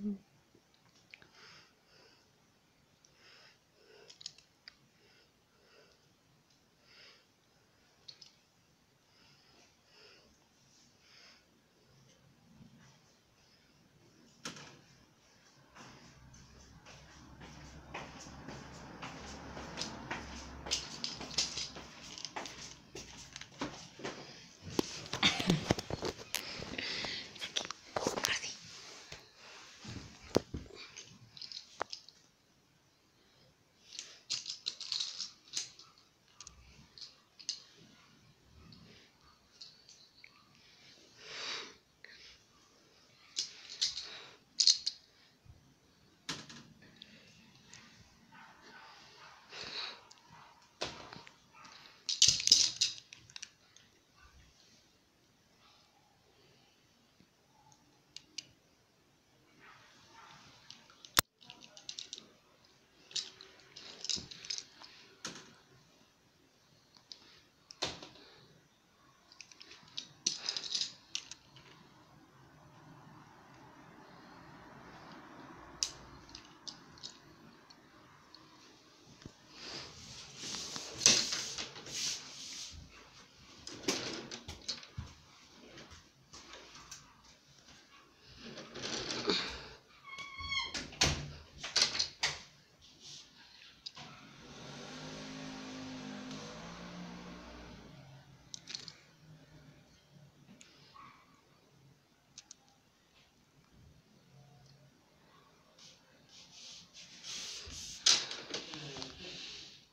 Mm-hmm.